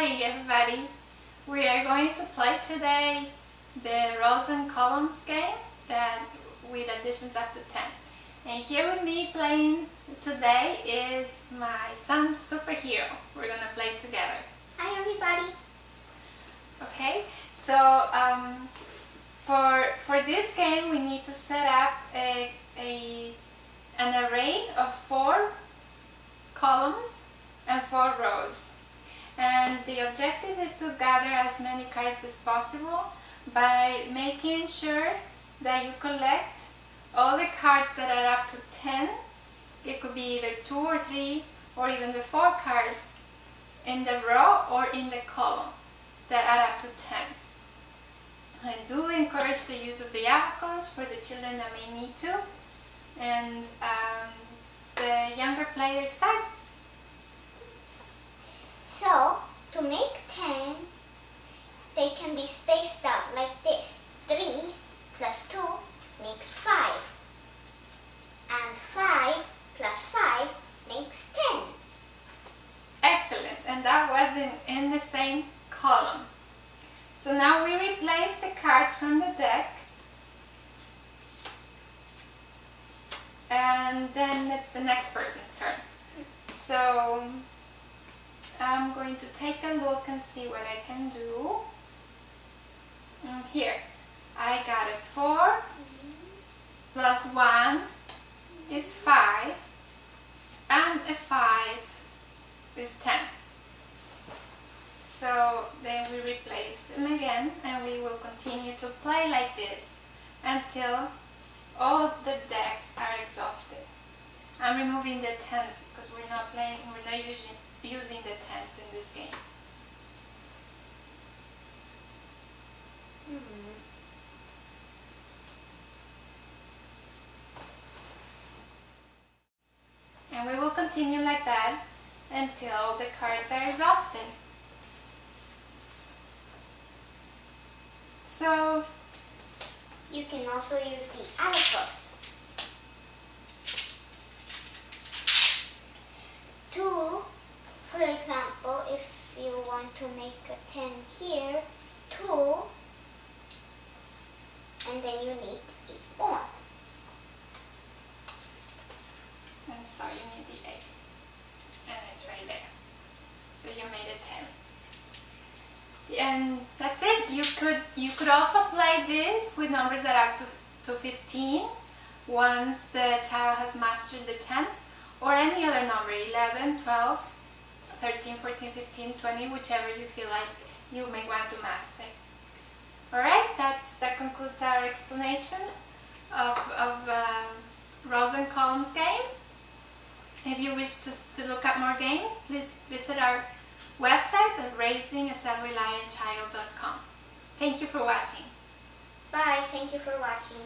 Hi everybody! We are going to play today the rows and columns game that with additions up to 10. And here with me playing today is my son Superhero. We're gonna play together. Hi everybody! Okay, so um, for, for this game we need to set up a, a, an array of four columns and four rows and the objective is to gather as many cards as possible by making sure that you collect all the cards that are up to 10 it could be either two or three or even the four cards in the row or in the column that add up to 10 I do encourage the use of the abacus for the children that may need to. And um, the younger player starts So, to make 10, they can be spaced out like this. 3 plus 2 makes 5. And 5 plus 5 makes 10. Excellent, and that was in, in the same column. So now we replace the cards from the deck. And then it's the next person's turn. So I'm going to take a look and see what I can do. And here, I got a 4 plus 1 is 5 and a 5 is 10. So then we replace them again and we will play like this until all the decks are exhausted. I'm removing the tens because we're not playing, we're not using using the tense in this game. Hmm. And we will continue like that until the cards are exhausted. So You can also use the abacus. 2 For example, if you want to make a 10 here, 2, and then you need 8 more. And so you need the 8. And it's right there. So you made a 10. And that's it. You could you could also play this with numbers that are up to, to 15 once the child has mastered the tens or any other number, 11, 12, 13, 14, 15, 20, whichever you feel like you may want to master. Alright, that concludes our explanation of, of um, rows and columns game. If you wish to, to look up more games, please visit our website at raisingaselfreliantchild.com. Thank you for watching. Bye, thank you for watching.